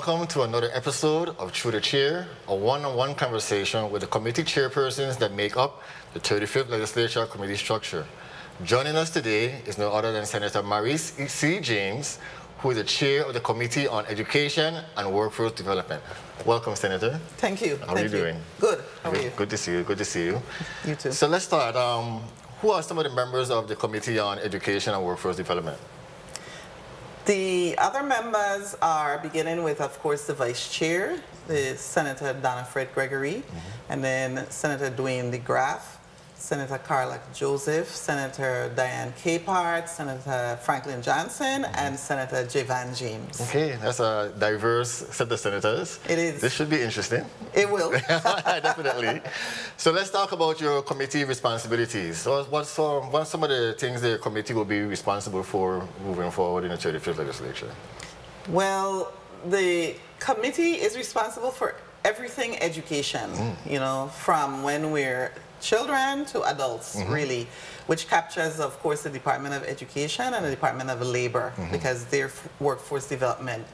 Welcome to another episode of Through the Chair, a one-on-one conversation with the committee chairpersons that make up the 35th Legislature Committee structure. Joining us today is no other than Senator Marise C. James, who is the chair of the Committee on Education and Workforce Development. Welcome, Senator. Thank you. How Thank are you, doing? Good. How are you? Good to see you. Good to see you. You too. So let's start. Um, who are some of the members of the Committee on Education and Workforce Development? The other members are beginning with, of course, the vice chair, the Senator Donna Frett-Gregory, mm -hmm. and then Senator Dwayne DeGraff, Senator Carla Joseph, Senator Diane Capehart, Senator Franklin Johnson, and Senator Javan James. Okay, that's a diverse set of senators. It is. This should be interesting. It will. Definitely. So let's talk about your committee responsibilities. So what's, some, what's some of the things the committee will be responsible for moving forward in the 35th legislature? Well, the committee is responsible for everything education, mm. you know, from when we're children to adults, mm -hmm. really, which captures, of course, the Department of Education and the Department of Labor mm -hmm. because their workforce development.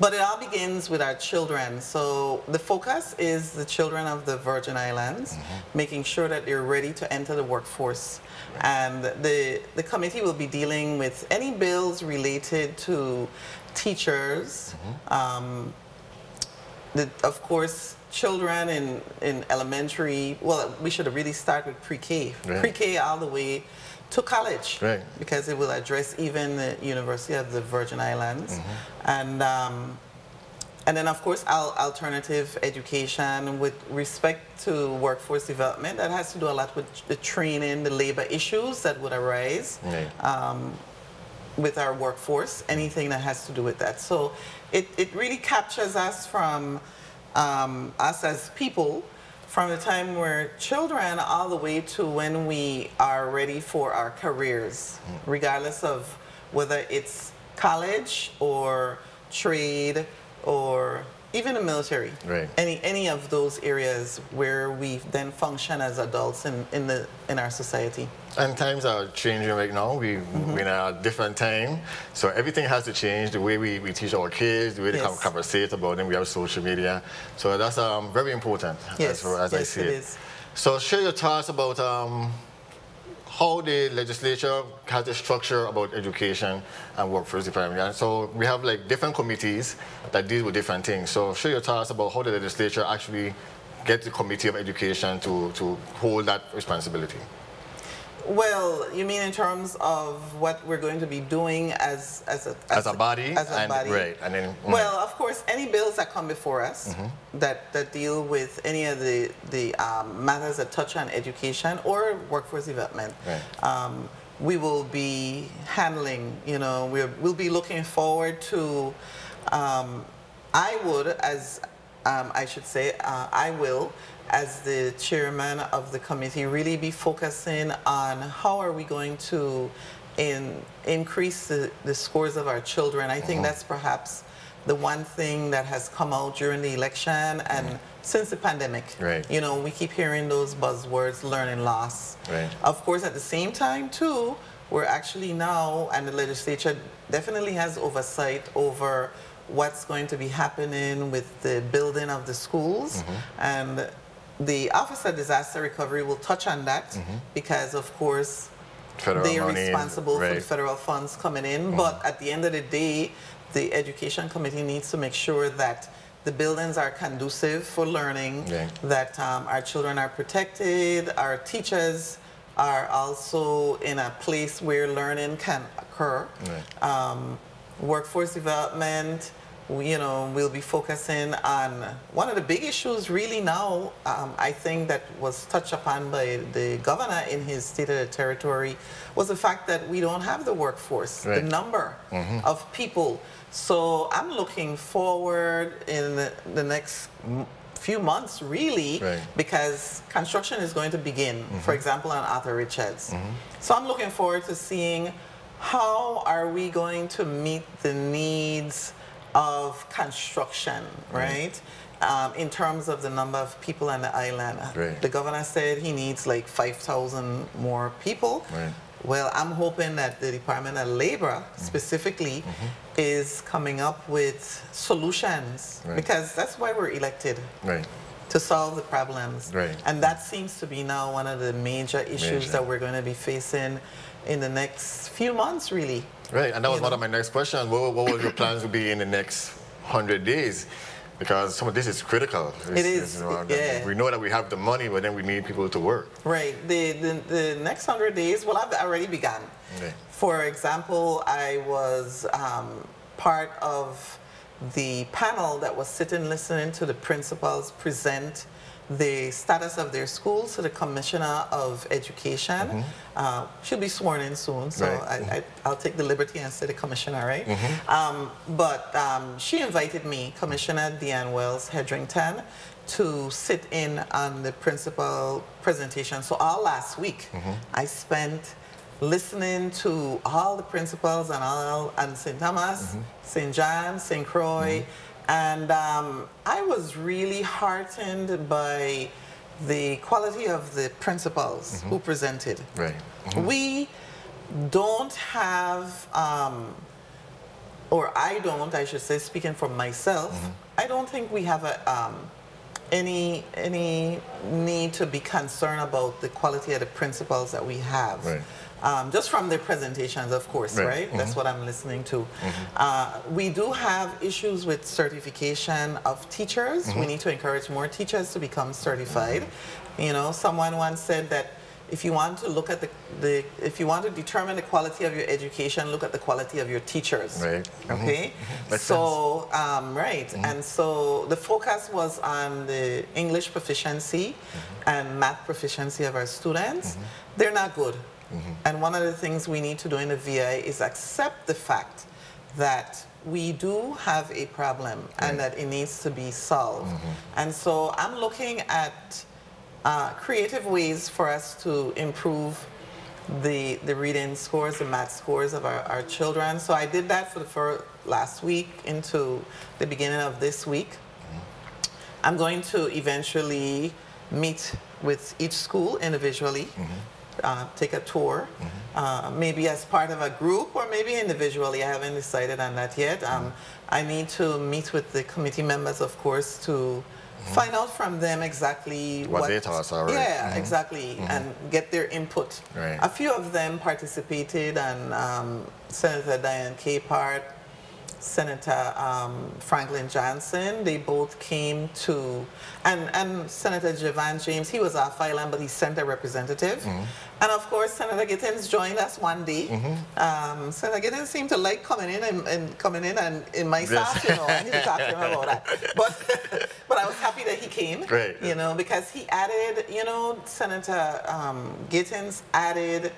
But it all begins with our children. So the focus is the children of the Virgin Islands, mm -hmm. making sure that they're ready to enter the workforce. And the, the committee will be dealing with any bills related to teachers, mm-hmm. um, the, of course, children in, in elementary, well, we should have really start with pre-K. Right. Pre-K all the way to college. Right. Because it will address even the University of the Virgin Islands. Mm -hmm. And, um, and then, of course, alternative education with respect to workforce development. That has to do a lot with the training, the labor issues that would arise right. um, with our workforce, anything that has to do with that. So it, it really captures us from um, us as people from the time we're children all the way to when we are ready for our careers, regardless of whether it's college or trade or even the military. Right. Any any of those areas where we then function as adults in, in the in our society. And times are changing right now. We, mm -hmm. We're in a different time. So everything has to change. The way we, we teach our kids, the way they yes. conversate about them. We have social media. So that's um, very important yes. as, as yes, I see it. it. Is. So share your thoughts about um, how the legislature has a structure about education and workforce development. And so we have like different committees that deal with different things. So share your thoughts about how the legislature actually gets the committee of education to, to hold that responsibility. Well, you mean in terms of what we're going to be doing as as a as, as a, body, as a and, body, right? And then mm. well, of course, any bills that come before us mm -hmm. that that deal with any of the the um, matters that touch on education or workforce development. Right. Um, we will be handling, you know, we'll, we'll be looking forward to, um, I would, as um, I should say, uh, I will, as the chairman of the committee, really be focusing on how are we going to in, increase the, the scores of our children. I think uh -huh. that's perhaps the one thing that has come out during the election and mm. since the pandemic. Right. You know, we keep hearing those buzzwords, learning loss. Right. Of course, at the same time, too, we're actually now, and the legislature definitely has oversight over what's going to be happening with the building of the schools. Mm -hmm. And the Office of Disaster Recovery will touch on that mm -hmm. because, of course, federal they are money, responsible right. for the federal funds coming in. Mm -hmm. But at the end of the day, the Education Committee needs to make sure that the buildings are conducive for learning, yeah. that um, our children are protected, our teachers are also in a place where learning can occur. Right. Um, workforce development, you know, we'll be focusing on one of the big issues really now, um, I think that was touched upon by the governor in his state of the territory was the fact that we don't have the workforce, right. the number mm -hmm. of people. So I'm looking forward in the, next few months really right. because construction is going to begin, mm -hmm. for example, on Arthur Richards. Mm -hmm. So I'm looking forward to seeing how are we going to meet the needs of construction, right? Um, in terms of the number of people on the island. Right. The governor said he needs like 5,000 more people. Right. Well, I'm hoping that the Department of Labor Mm-hmm. specifically is coming up with solutions Right. because that's why we're elected Right. to solve the problems. Right. And that seems to be now one of the major issues Major. that we're going to be facing in the next few months, really. Right, and that was one of my next questions. What, what will your plans be in the next 100 days? Because some of this is critical. It's- is, you know, yeah. We know that we have the money, but then we need people to work. Right. The, the, the next 100 days, well, I've already begun. Okay. For example, I was um, part of the panel that was sitting listening to the principals present the status of their schools to the Commissioner of Education. Uh, she'll be sworn in soon, so Right. I, I, I'll take the liberty and say the Commissioner, right? Um, but um, she invited me, Commissioner Dionne Wells Hedrington, to sit in on the principal presentation. So all last week, I spent listening to all the principals and all and St. Thomas, St. John, St. Croix, and um, I was really heartened by the quality of the principals who presented. Right. We don't have, um, or I don't, I should say, speaking for myself, I don't think we have a, um, any any need to be concerned about the quality of the principles that we have. Right. Um, just from their presentations, of course, Right. right? That's what I'm listening to. Uh, we do have issues with certification of teachers. We need to encourage more teachers to become certified. You know, someone once said that if you want to look at the, the if you want to determine the quality of your education, look at the quality of your teachers. Right. Mhm. Okay. Mm-hmm. Makes so um, right, mm-hmm. and so the focus was on the English proficiency mm-hmm. and math proficiency of our students. They're not good. And one of the things we need to do in the VA is accept the fact that we do have a problem and that it needs to be solved. And so I'm looking at uh, creative ways for us to improve the, the reading scores, the math scores of our, our children. So I did that for the for last week into the beginning of this week. I'm going to eventually meet with each school individually, uh, take a tour, uh, maybe as part of a group or maybe individually. I haven't decided on that yet. Um, I need to meet with the committee members, of course, to find out from them exactly What their thoughts are, right? Yeah, Mhm. exactly, and get their input. Right. A few of them participated, and um, Senator Diane Capehart, Senator um, Franklin Johnson, they both came to, and, and Senator Javan James, he was off island, but he sent a representative. And of course, Senator Gittens joined us one day. Um, Senator Gittens seemed to like coming in and, and coming in and in my Yes. staff, you know, I need to talk to him about that. But, but I was happy that he came, Great. you know, because he added, you know, Senator um, Gittens added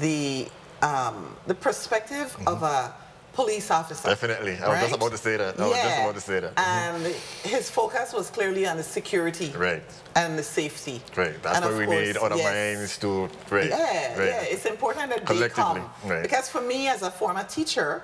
the, um, the perspective of a police officer. Definitely. I was just about to say that. I was just about to say that. And his focus was clearly on the security Right. and the safety. Right. That's And of we course, need other yes. minds to. Right. Yeah, right. yeah. It's important that they Collectively, come. right. Because for me, as a former teacher,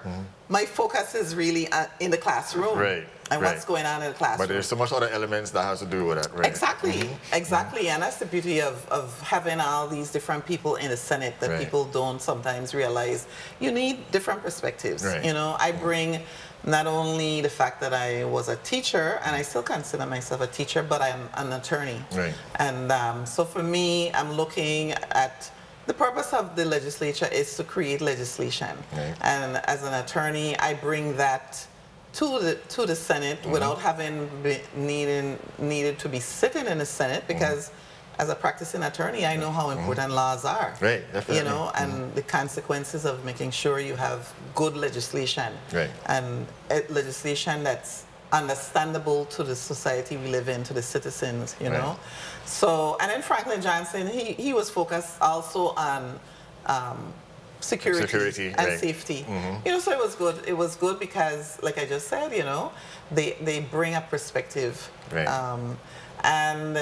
my focus is really uh, in the classroom Right, and right. what's going on in the classroom. But there's so much other elements that has to do with that, right? Exactly, Mm-hmm. exactly, and that's the beauty of, of having all these different people in the Senate that Right. people don't sometimes realize. You need different perspectives. Right. You know, I bring not only the fact that I was a teacher, and I still consider myself a teacher, but I'm an attorney. Right. And um, so for me, I'm looking at the purpose of the legislature is to create legislation. Right. And as an attorney, I bring that to the to the Senate Mm-hmm. without having needing needed to be sitting in the Senate Mm-hmm. because as a practicing attorney, I know how important laws are. Right, You know, and the consequences of making sure you have good legislation. Right. And uh, legislation that's understandable to the society we live in, to the citizens, you know. Right. So, and then Franklin Johnson, he, he was focused also on um, security, Security, and right. Mm-hmm. safety. You know, so it was good. It was good because, like I just said, you know, they, they bring a perspective. Right. Um, and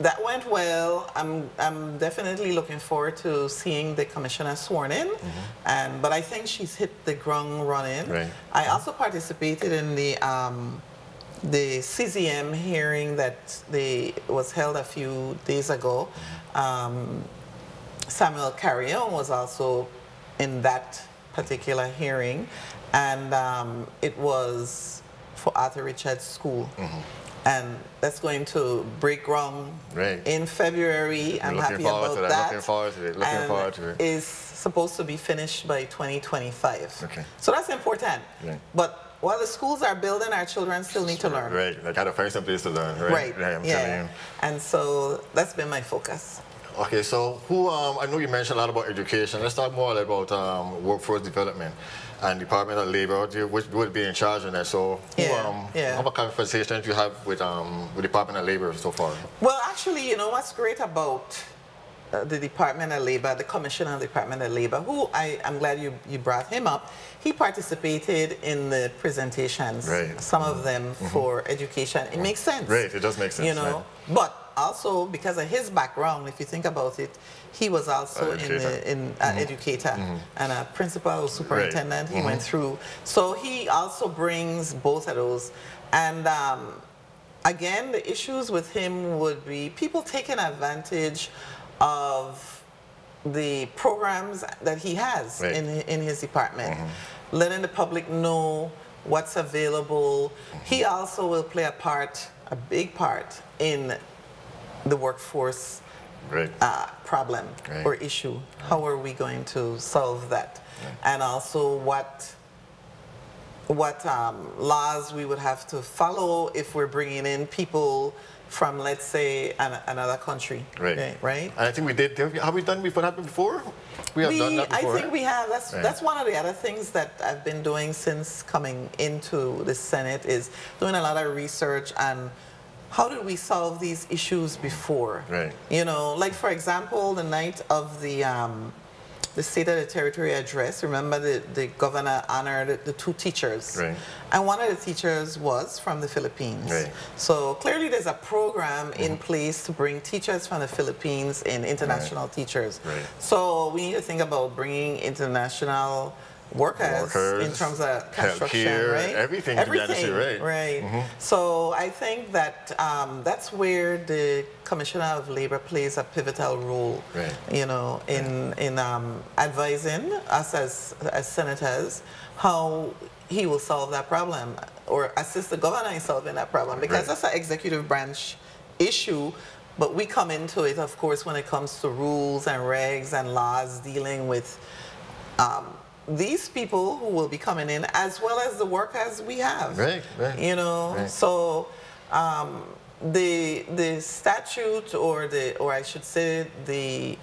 that went well. I'm, I'm definitely looking forward to seeing the commissioner sworn in. And, but I think she's hit the ground running. Mm-hmm. Right. I also participated in the um, the CZM hearing that they was held a few days ago. Um, Samuel Carrion was also in that particular hearing, and um, it was for Arthur Richards School. Mm-hmm. And that's going to break ground Right. in February. I'm happy about that. that. Looking forward to it. Looking and forward to it. Is supposed to be finished by 2025. Okay. So that's important. Right. But while the schools are building, our children still need to learn. Right. Like got to find some place to learn. Right. Right. Right. I'm telling yeah. you. And so that's been my focus. Okay, so who, um, I know you mentioned a lot about education. Let's talk more about um, workforce development and Department of Labor, which would be in charge of that. So who, Yeah, um, yeah. what conversations you have with, um, with Department of Labor so far? Well, actually, you know what's great about uh, the Department of Labor, the Commissioner of the Department of Labor, who I, I'm glad you, you brought him up. He participated in the presentations, Right. some of them for education. It makes sense. Right, it does make sense, You know, but also because of his background, if you think about it, he was also in uh, Educator. the in an educator mm-hmm. and a principal or superintendent. He went mm-hmm. through, so he also brings both of those, and. Um, again, the issues with him would be people taking advantage of the programs that he has Right. in, in his department, letting the public know what's available. He also will play a part, a big part, in the workforce Right. uh, problem Right. or issue. How are we going to solve that? And also what what um, laws we would have to follow if we're bringing in people from, let's say, an, another country. Right. Right. right? And I think we did, have we- done before that before? We have We- done that before. I think we have. That's Right. that's one of the other things that I've been doing since coming into the Senate is doing a lot of research on how did we solve these issues before. Right. You know, like for example, the night of the um, the State of the Territory address. Remember, the, the governor honored the two teachers, Right. and one of the teachers was from the Philippines. Right. So clearly, there's a program in place to bring teachers from the Philippines in international teachers. Right. So we need to think about bringing international workers, in terms of construction, healthcare, right? everything, to be honest with you, right. Mm-hmm. right. So I think that um, that's where the Commissioner of Labor plays a pivotal role. Right. You know, in in um, advising us as as senators how he will solve that problem or assist the governor in solving that problem because Right. that's an executive branch issue. But we come into it, of course, when it comes to rules and regs and laws dealing with um, these people who will be coming in, as well as the workers we have. Right, right, You know, right. so um, the the statute, or the, or I should say, the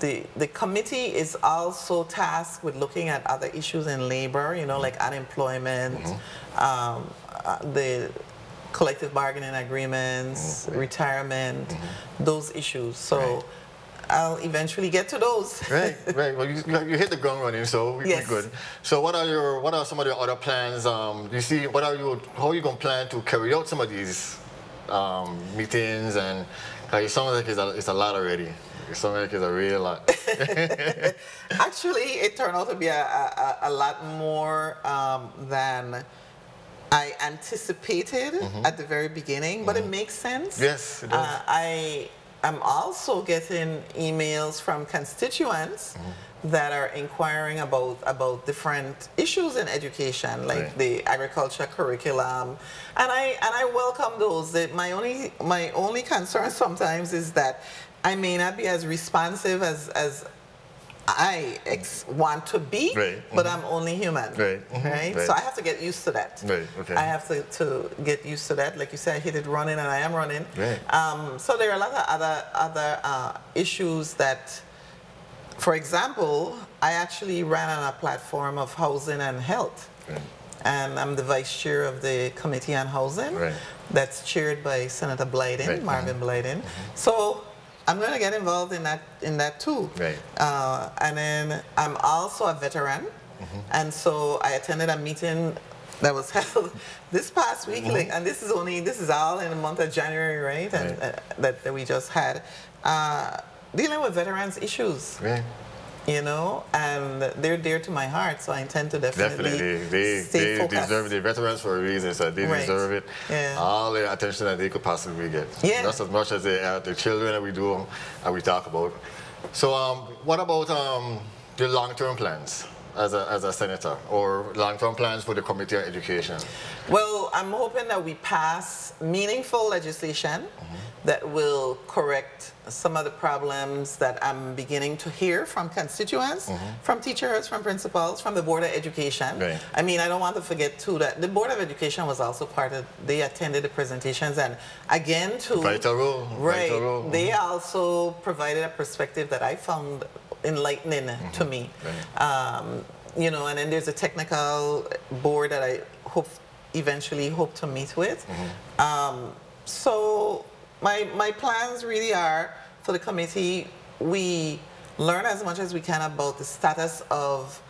the the committee is also tasked with looking at other issues in labor. You know, like unemployment, Mm-hmm. um, uh, the collective bargaining agreements, Mm-hmm. retirement, those issues. So. I'll eventually get to those. Right, right. Well, you, you hit the ground running, so we, Yes. we're good. So, what are your, what are some of your other plans? Um, you see, what are you, how are you going to plan to carry out some of these um, meetings? And uh, it sounds like it's a, it's a lot already. It sounds like it's a real lot. Actually, it turned out to be a, a, a lot more um, than I anticipated at the very beginning, but it makes sense. Mm-hmm. Yes, it does. Uh, I am also getting emails from constituents Mm-hmm. that are inquiring about about different issues in education, like Right. the agriculture curriculum, and I and I welcome those. That my only my only concern sometimes is that I may not be as responsive as as I ex- want to be, Right, but I'm only human. Right, mhm, Right? right. So I have to get used to that. Right, okay. I have to, to get used to that. Like you said, I hit it running and I am running. Right. Um, so there are a lot of other, other uh, issues that, for example, I actually ran on a platform of housing and health. Right. And I'm the vice chair of the Committee on Housing. Right. That's chaired by Senator Blyden, Marvin Blyden. So I'm going to get involved in that in that too. Right. Uh, and then I'm also a veteran, Mm-hmm. and so I attended a meeting that was held this past week, Mm-hmm. like, and this is only this is all in the month of January, right? And Right. uh, that, that we just had uh, dealing with veterans issues, Right. You know, and they're dear to my heart, so I intend to definitely, Definitely. They, they focused. deserve the veterans for a reason, so they Right. deserve it. Yeah. All the attention that they could possibly get. Yeah. Just as much as they, uh, the children that we do and we talk about. So um, what about um, your long-term plans as a, as a senator or long-term plans for the Committee on Education? Well, I'm hoping that we pass meaningful legislation mm -hmm. That will correct some of the problems that I'm beginning to hear from constituents, mm -hmm. from teachers, from principals, from the Board of Education. Right. I mean, I don't want to forget too that the Board of Education was also part of, they attended the presentations and again too. Vital role. Right. Vital role. They also provided a perspective that I found enlightening mm -hmm. to me. Right. Um, you know, and then there's a technical board that I hope eventually hope to meet with. Mm -hmm. um, so my, my plans really are for the committee, we learn as much as we can about the status of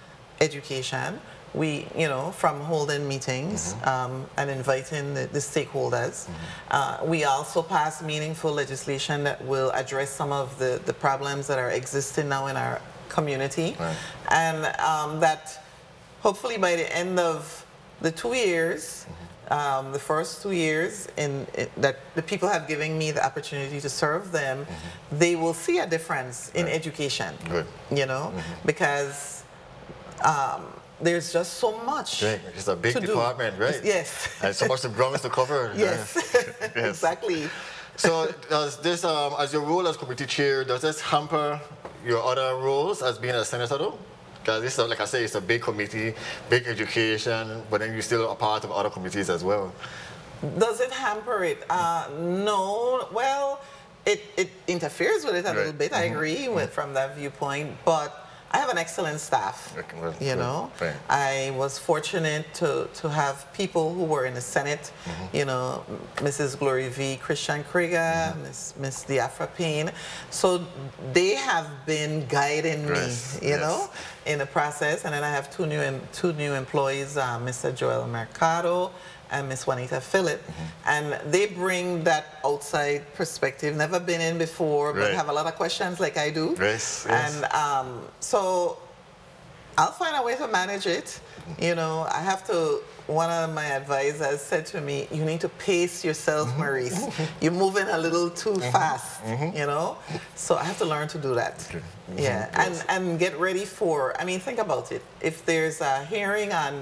education. We, you know, from holding meetings mm -hmm. um, and inviting the, the stakeholders. Mm -hmm. uh, we also pass meaningful legislation that will address some of the, the problems that are existing now in our community. Right. And um, that hopefully by the end of the two years, um, the first two years in, in, that the people have given me the opportunity to serve them, mm -hmm. they will see a difference in right. education. Good. You know, mm -hmm. because um, there's just so much. Right. It's a big department, do. right? Yes. and so much ground to cover. Yes. yes. exactly. So does this, um, as your role as committee chair, does this hamper your other roles as being a senator though? Because this, like I say, it's a big committee, big education, but then you're still a part of other committees as well. Does it hamper it? Uh, no. Well, it, it interferes with it a right. little bit. I mm-hmm. agree with mm -hmm. from that viewpoint, but I have an excellent staff. You know, right. I was fortunate to, to have people who were in the Senate. Mm -hmm. You know, Mrs. Glory V. Christian Krieger, mm -hmm. Miss Miss Diafra Payne. So they have been guiding me. You yes. know, in the process. And then I have two new two new employees, uh, Mr. Joel Mercado and Miss Juanita Phillip. Mm -hmm. And they bring that outside perspective, never been in before, but right. have a lot of questions like I do. Yes, yes. And um, so I'll find a way to manage it. You know, I have to, one of my advisors said to me, you need to pace yourself, mm-hmm. Marise. You're moving a little too mm -hmm. fast, mm -hmm. you know? So I have to learn to do that. Okay. Yeah, yes. and, and get ready for, I mean, think about it. If there's a hearing on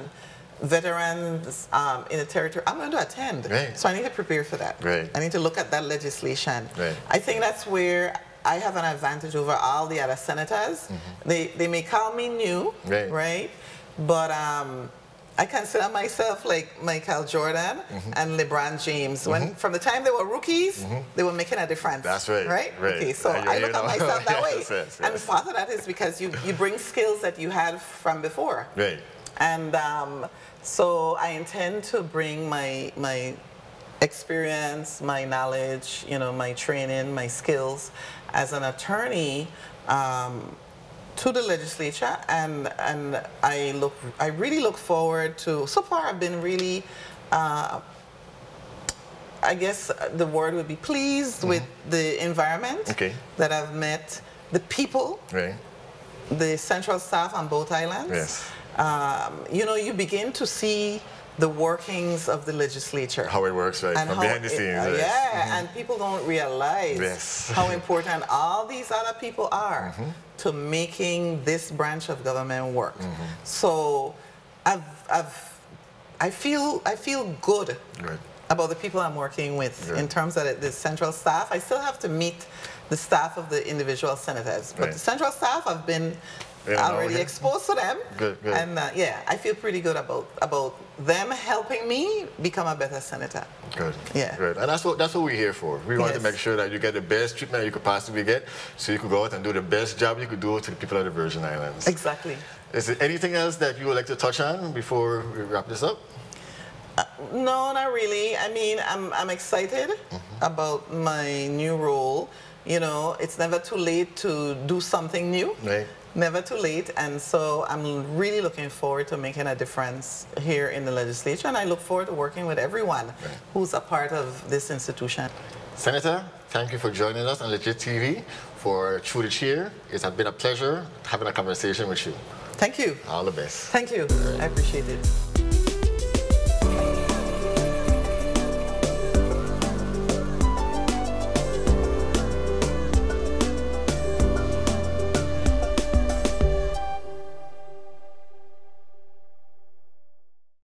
veterans um, in the territory, I'm going to attend. Right. So I need to prepare for that. Right. I need to look at that legislation. Right. I think that's where I have an advantage over all the other senators. Mm -hmm. They, they may call me new, right? right? But um, I consider myself like Michael Jordan mm -hmm. and LeBron James. When mm -hmm. from the time they were rookies, mm -hmm. they were making a difference. That's right. Right. right. Okay. So I, look at myself that way, yes, yes, and part of that is because you you bring skills that you had from before. Right. And um, so I intend to bring my, my experience, my knowledge, you know, my training, my skills as an attorney um, to the legislature and and I look I really look forward to so far I've been really uh, I guess the word would be pleased mm -hmm. with the environment okay. that I've met the people right the central staff on both islands yes um, you know, you begin to see the workings of the legislature. How it works, right? And From behind the scenes. It, uh, yeah, mm -hmm. and people don't realize yes. how important all these other people are mm -hmm. to making this branch of government work. Mm -hmm. So I've, I've, I feel, I feel good, good. about the people I'm working with good. in terms of the central staff. I still have to meet the staff of the individual senators, but right. the central staff I've been already exposed to them. Good, good. And uh, yeah, I feel pretty good about about them helping me become a better senator. Good. Yeah. Good. And that's what that's what we're here for. We want yes. to make sure that you get the best treatment you could possibly get, so you could go out and do the best job you could do to the people of the Virgin Islands. Exactly. Is there anything else that you would like to touch on before we wrap this up? Uh, no, not really. I mean, I'm I'm excited mm -hmm. about my new role. You know, it's never too late to do something new. Right never too late. And so I'm really looking forward to making a difference here in the legislature. And I look forward to working with everyone right. who's a part of this institution. Senator, thank you for joining us on Legit TV for Through the Chair. It has been a pleasure having a conversation with you. Thank you. All the best. Thank you. I appreciate it.